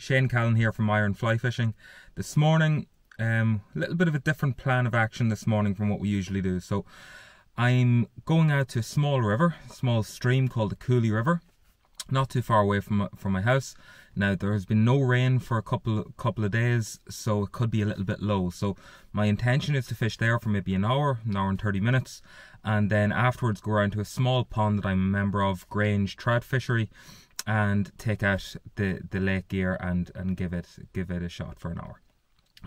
Shane Callan here from Iron Fly Fishing. This morning, a um, little bit of a different plan of action this morning from what we usually do. So I'm going out to a small river, small stream called the Cooley River, not too far away from from my house. Now there has been no rain for a couple couple of days, so it could be a little bit low. So my intention is to fish there for maybe an hour, an hour and 30 minutes, and then afterwards go around to a small pond that I'm a member of, Grange Trout Fishery, and take out the the lake gear and and give it give it a shot for an hour.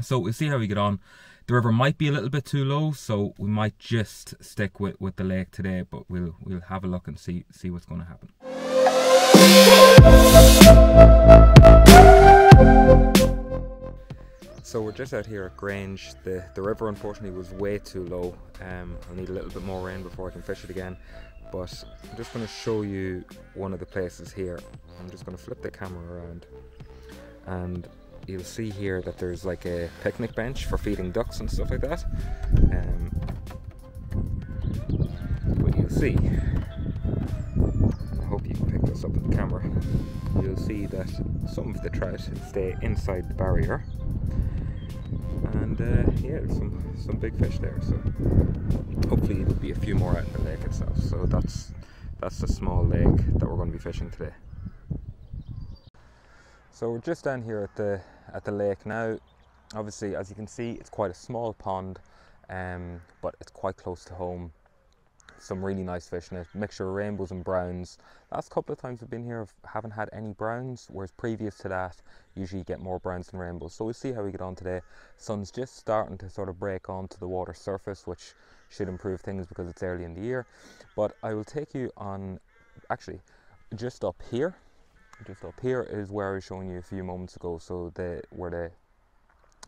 So we'll see how we get on. The river might be a little bit too low, so we might just stick with, with the lake today, but we'll we'll have a look and see see what's going to happen. So we're just out here at Grange. The the river unfortunately was way too low. Um, I'll need a little bit more rain before I can fish it again. But I'm just going to show you one of the places here. I'm just going to flip the camera around, and you'll see here that there's like a picnic bench for feeding ducks and stuff like that. Um, but you'll see, I hope you can pick this up on the camera, you'll see that some of the trout stay inside the barrier. And uh, yeah, there's some, some big fish there, so hopefully there'll be a few more out in the lake itself. So that's that's the small lake that we're going to be fishing today. So we're just down here at the at the lake now. Obviously, as you can see, it's quite a small pond, um, but it's quite close to home. Some really nice fish in it, mixture of rainbows and browns. Last couple of times we've been here, I haven't had any browns, whereas previous to that, usually get more browns than rainbows. So we'll see how we get on today. Sun's just starting to sort of break onto the water surface, which should improve things because it's early in the year. But I will take you on, actually, just up here just up here is where I was showing you a few moments ago. So the where the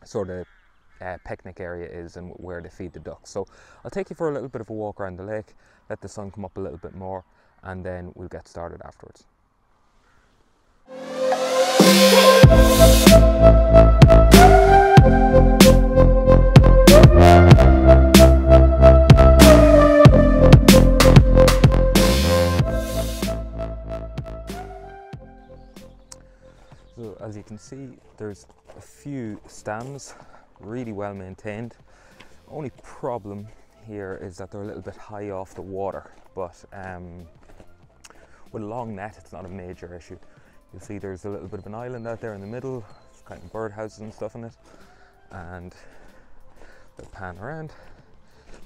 sort of uh, picnic area is and where they feed the ducks. So I'll take you for a little bit of a walk around the lake, let the sun come up a little bit more, and then we'll get started afterwards. So as you can see, there's a few stands, really well maintained. Only problem here is that they're a little bit high off the water, but um, with a long net, it's not a major issue. You'll see there's a little bit of an island out there in the middle, it's kind of birdhouses and stuff in it, and they'll pan around.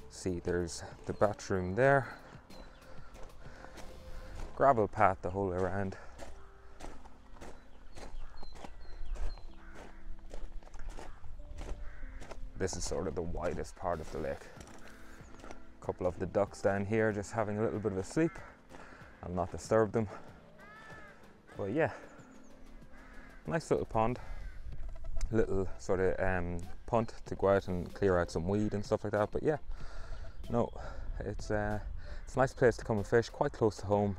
See, there's the bathroom there, gravel path the whole way around. This is sort of the widest part of the lake. A couple of the ducks down here just having a little bit of a sleep. I'll not disturb them. But yeah, nice little pond. Little sort of um, punt to go out and clear out some weed and stuff like that. But yeah, no, it's, uh, it's a nice place to come and fish, quite close to home.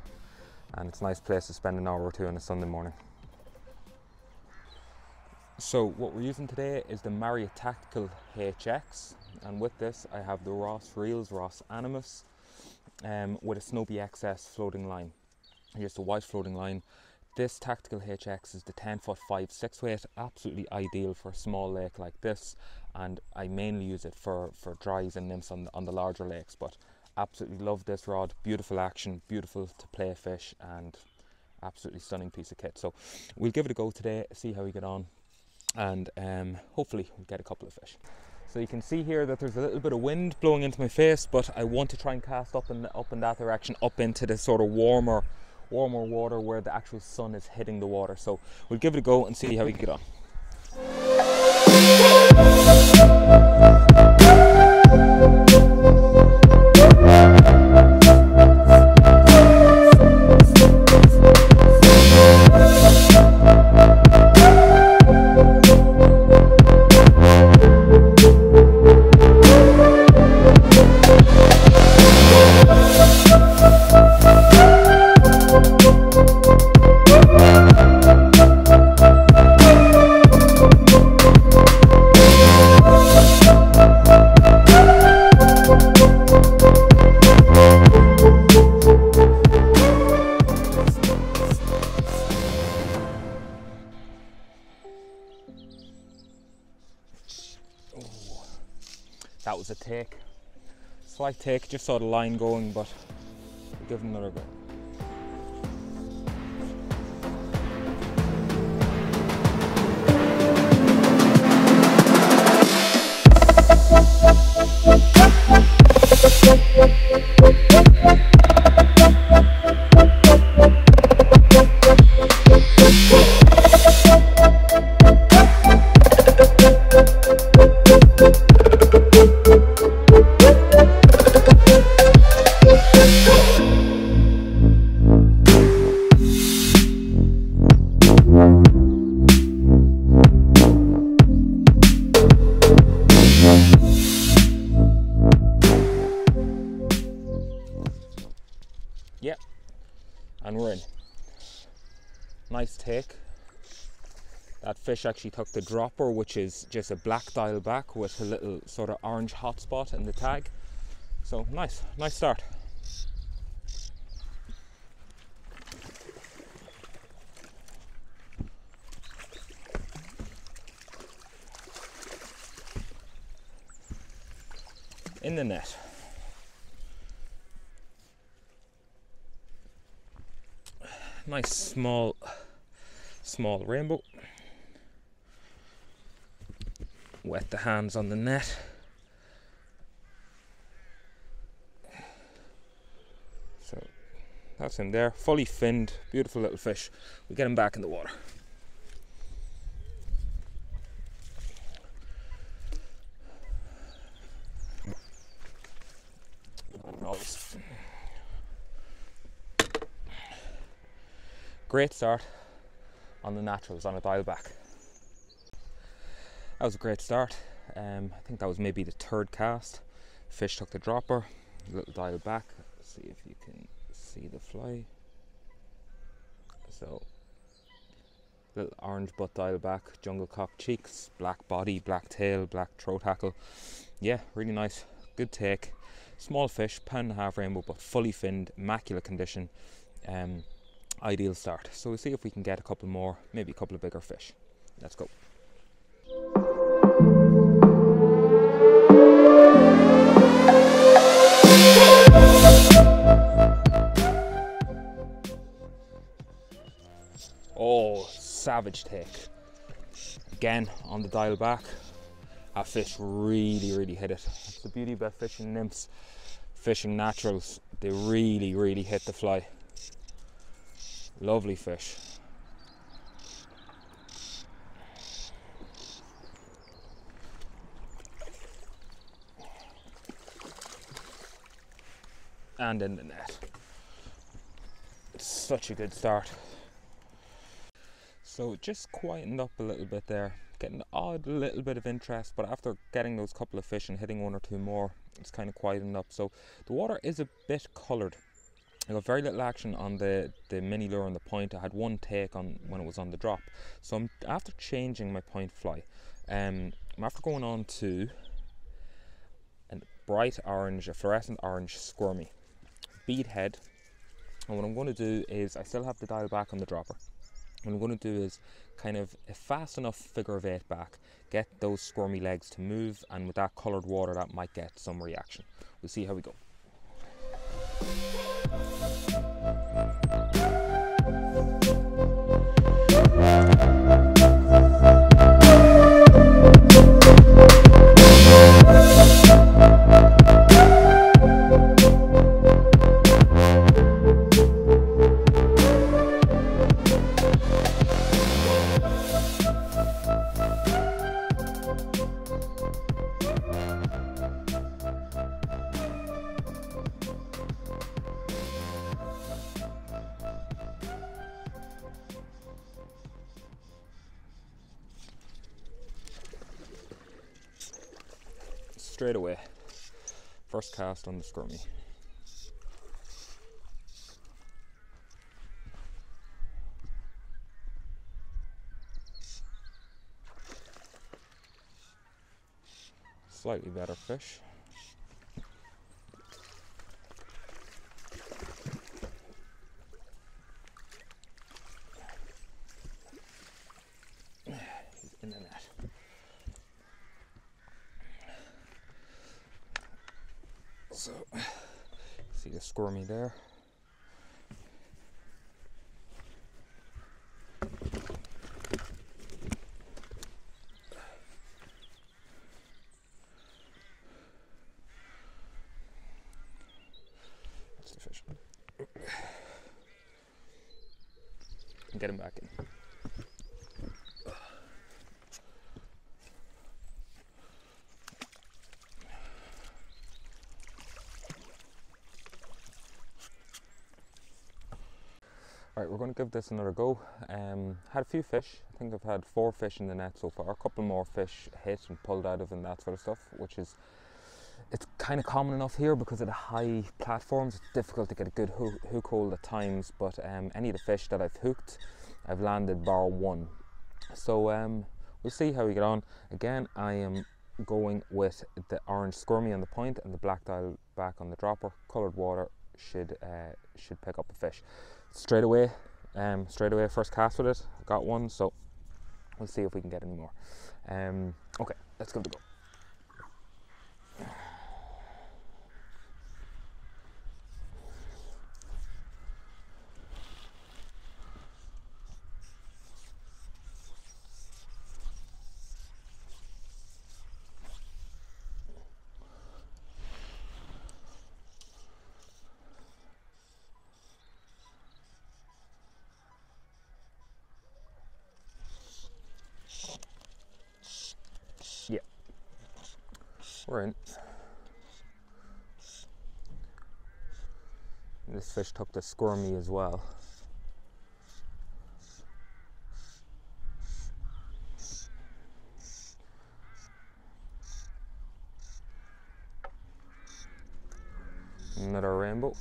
And it's a nice place to spend an hour or two on a Sunday morning. So what we're using today is the Marryat Tactical HX and with this I have the Ross Reels Ross Animas um, with a Snowbee XS floating line. Here's the white floating line. This Tactical HX is the 10 foot 5 6 weight, absolutely ideal for a small lake like this and I mainly use it for, for dries and nymphs on, on the larger lakes but absolutely love this rod, beautiful action, beautiful to play fish and absolutely stunning piece of kit. So we'll give it a go today, see how we get on and um, hopefully we'll get a couple of fish. So you can see here that there's a little bit of wind blowing into my face, but I want to try and cast up in up in that direction, up into the sort of warmer, warmer water where the actual sun is hitting the water. So we'll give it a go and see how we get on. Take, just saw the line going, but we'll give it another go. Actually took the dropper, which is just a black Diawl Bach with a little sort of orange hotspot in the tag. So nice, nice start. In the net. nice small small rainbow wet the hands on the net. So that's him there fully finned beautiful little fish. We get him back in the water. Great start on the naturals on a Diawl Bach. That was a great start. Um, I think that was maybe the third cast. Fish took the dropper, little Diawl Bach. Let's see if you can see the fly. So, little orange butt Diawl Bach, jungle cock cheeks, black body, black tail, black throat hackle. Yeah, really nice. Good take. Small fish, pound and a half rainbow, but fully finned, immaculate condition. Um, ideal start. So we'll see if we can get a couple more, maybe a couple of bigger fish. Let's go. Savage take. Again, on the Diawl Bach. That fish really, really hit it. That's the beauty about fishing nymphs, fishing naturals. They really, really hit the fly. Lovely fish. And in the net. It's such a good start. So just quietened up a little bit there, getting the odd little bit of interest, but after getting those couple of fish and hitting one or two more, it's kind of quietened up. So the water is a bit coloured. I got very little action on the, the mini lure on the point. I had one take on when it was on the drop. So I'm after changing my point fly. Um, I'm after going on to a bright orange, a fluorescent orange squirmy bead head. And what I'm going to do is I still have the Diawl Bach on the dropper. What I'm going to do is kind of a fast enough figure of eight back, get those squirmy legs to move, and with that coloured water, that might get some reaction. We'll see how we go. Straight away. First cast on the squirmy. Slightly better fish. He's in the net. So, see the squirmy there. That's the fish. Get him back in. Right, we're going to give this another go. Um, had a few fish. I think I've had four fish in the net so far. A couple more fish hit and pulled out of and that sort of stuff, which is kind of common enough here because of the high platforms. It's difficult to get a good hook, hook hold at times, but um, any of the fish that I've hooked, I've landed bar one. So um, we'll see how we get on. Again, I am going with the orange squirmy on the point and the black Diawl Bach on the dropper. Coloured water should uh, should pick up a fish straight away. Um, straight away, first cast with it, got one. So we'll see if we can get any more. Um, okay, let's give it a go. Yeah. This fish took the squirmy as well. Another rainbow.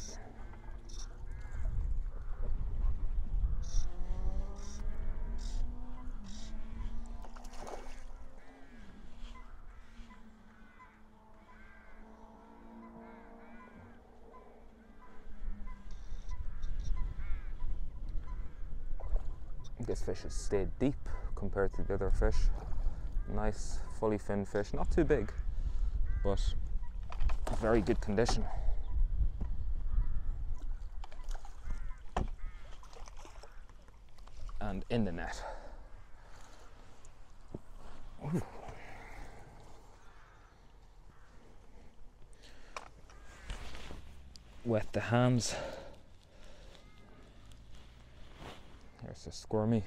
This fish has stayed deep compared to the other fish. Nice, fully finned fish. Not too big, but very good condition. And in the net. Ooh. Wet the hands. There's a squirmy.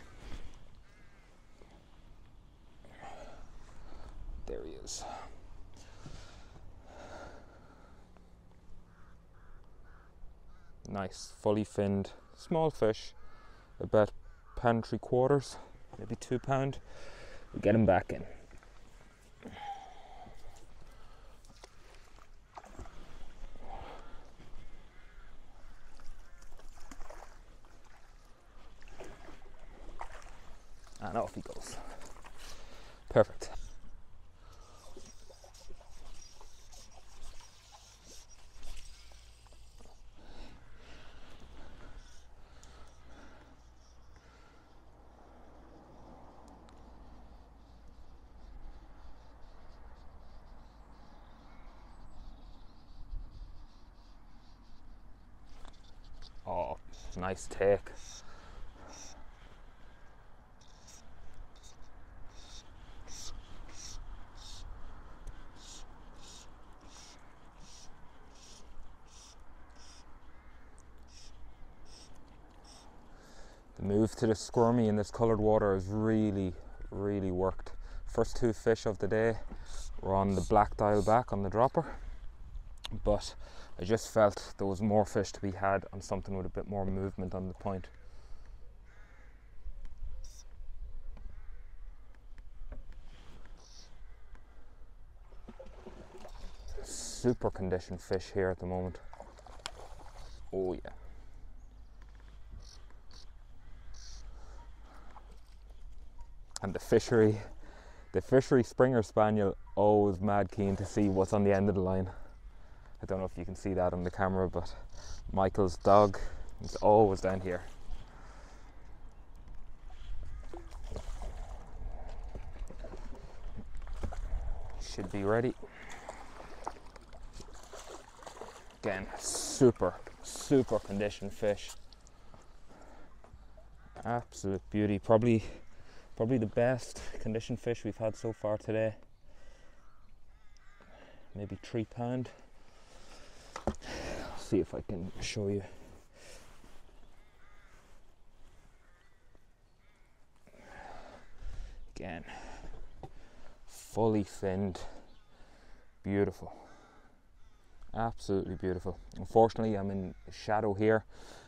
There he is. Nice, fully finned, small fish, about pound three quarters, maybe two pound. We get him back in. and off he goes. Perfect. Oh, nice take. The move to the squirmy in this coloured water has really, really worked. First two fish of the day were on the black Diawl Bach on the dropper, but I just felt there was more fish to be had on something with a bit more movement on the point. Super conditioned fish here at the moment. Oh yeah. and the fishery the fishery springer spaniel always mad keen to see what's on the end of the line i don't know if you can see that on the camera but michael's dog is always down here should be ready Again, super, super conditioned fish. Absolute beauty. Probably, probably the best conditioned fish we've had so far today. Maybe three pound. See if I can show you. Again, fully finned, beautiful. Absolutely beautiful. Unfortunately i'm in shadow here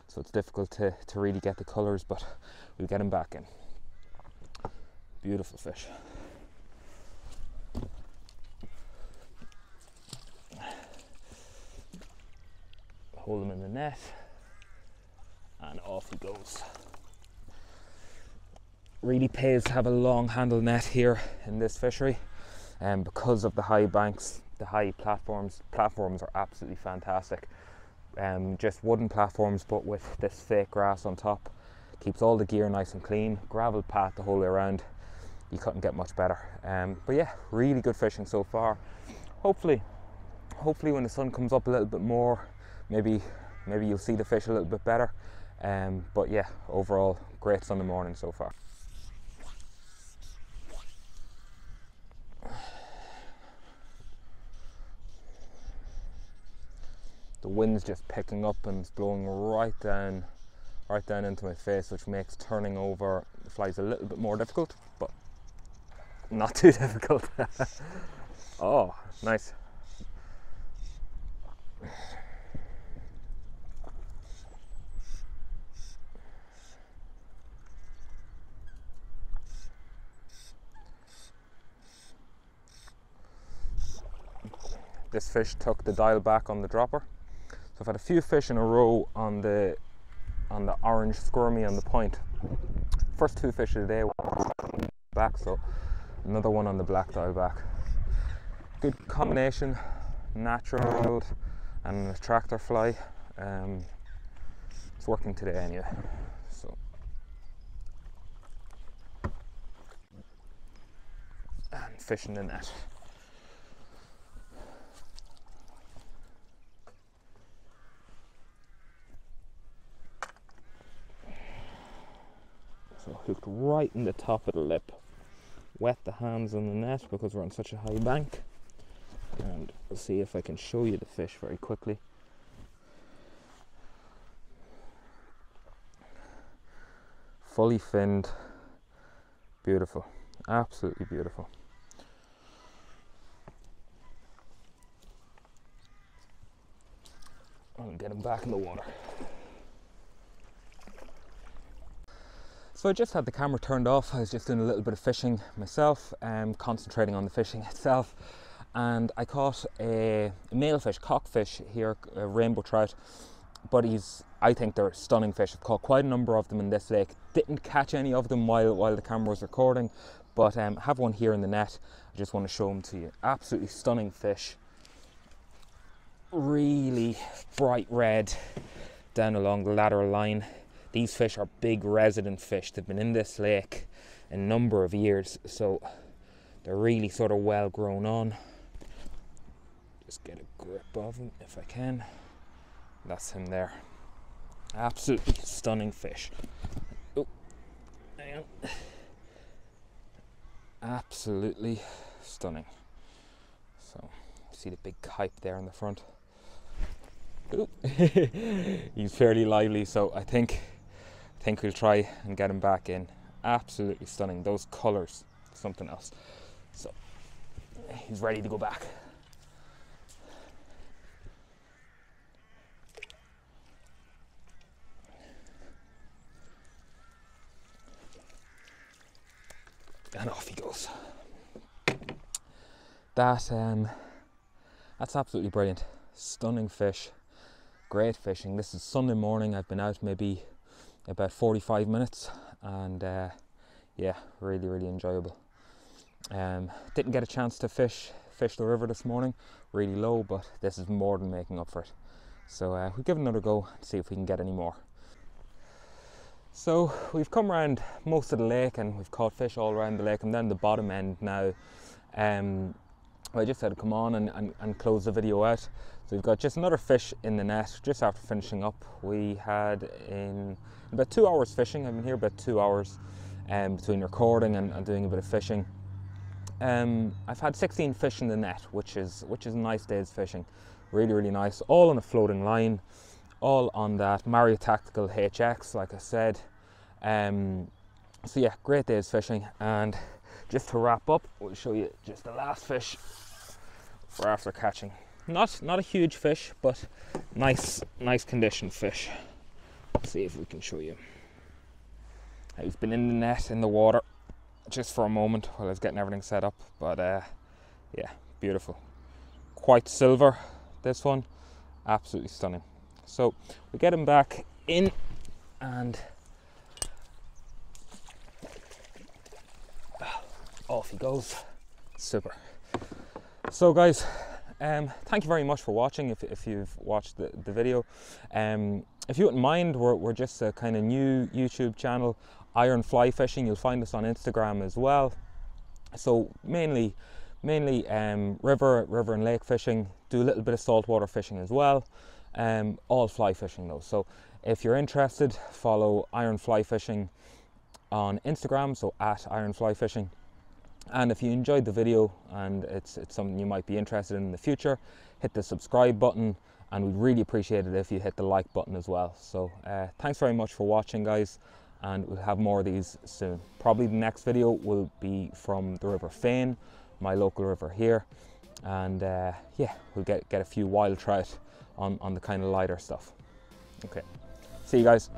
so it's difficult to, to really get the colors but we'll get them back in. Beautiful fish hold him in the net and off he goes really pays to have a long handle net here in this fishery and um, because of the high banks the high platforms. Platforms are absolutely fantastic. Um, just wooden platforms, but with this fake grass on top, keeps all the gear nice and clean. Gravel path the whole way around. You couldn't get much better. Um, but yeah, really good fishing so far. Hopefully, hopefully when the sun comes up a little bit more, maybe maybe you'll see the fish a little bit better. Um, but yeah, overall, great Sunday morning so far. the wind's just picking up and it's blowing right down right down into my face which makes turning over the flies a little bit more difficult but not too difficult oh nice this fish took the Diawl Bach on the dropper so I've had a few fish in a row on the on the orange squirmy on the point. First two fish of the day back, so another one on the black Diawl Bach. Good combination, natural and an attractor fly. Um, it's working today anyway. So and fishing the net. So hooked right in the top of the lip. Wet the hands on the net because we're on such a high bank. And we'll see if I can show you the fish very quickly. Fully finned, beautiful, absolutely beautiful. I'll get him back in the water. So I just had the camera turned off. I was just doing a little bit of fishing myself, um, concentrating on the fishing itself. And I caught a, male fish, cockfish here, a rainbow trout. But he's, I think they're stunning fish. I've caught quite a number of them in this lake. Didn't catch any of them while, while the camera was recording, but um, have one here in the net. I just want to show them to you. Absolutely stunning fish. Really bright red down along the lateral line. These fish are big resident fish. They've been in this lake a number of years, so they're really sort of well grown on. Just get a grip of him if I can. That's him there. Absolutely stunning fish. Oh, hang on. Absolutely stunning. So, see the big kype there in the front. He's fairly lively, so I think think we'll try and get him back in. Absolutely stunning. Those colours, something else. So he's ready to go back. And off he goes. That um, that's absolutely brilliant. Stunning fish. Great fishing. This is Sunday morning. I've been out maybe about 45 minutes and uh, yeah really really enjoyable. Um, didn't get a chance to fish fish the river this morning really low but this is more than making up for it. So uh, we'll give it another go and see if we can get any more. So we've come around most of the lake and we've caught fish all around the lake. And then the bottom end now. Um, I just to come on and, and, and close the video out. So we've got just another fish in the net just after finishing up. We had in about two hours fishing. I've been here about two hours um, between recording and, and doing a bit of fishing. Um, I've had 16 fish in the net, which is which is a nice day's fishing. Really, really nice. All on a floating line, all on that Marryat Tactical HX, like I said. Um, so yeah, great day's fishing. And just to wrap up, we'll show you just the last fish for after catching. Not not a huge fish, but nice nice condition fish. Let's see if we can show you. He's been in the net in the water just for a moment while I was getting everything set up, but uh, yeah, beautiful. Quite silver, this one, absolutely stunning. So we get him back in and off he goes. Super. So guys, um, thank you very much for watching if, if you've watched the, the video. Um, if you wouldn't mind, we're, we're just a kind of new YouTube channel, Iron Fly Fishing. You'll find us on Instagram as well. So mainly, mainly um, river, river and lake fishing. Do a little bit of saltwater fishing as well. Um, all fly fishing though. So if you're interested, follow Iron Fly Fishing on Instagram. So at Iron Fly Fishing. And if you enjoyed the video and it's, it's something you might be interested in in the future, hit the subscribe button and we'd really appreciate it if you hit the like button as well. So uh, thanks very much for watching guys and we'll have more of these soon. Probably the next video will be from the River Fane, my local river here. And uh, yeah, we'll get, get a few wild trout on, on the kind of lighter stuff. Okay, see you guys.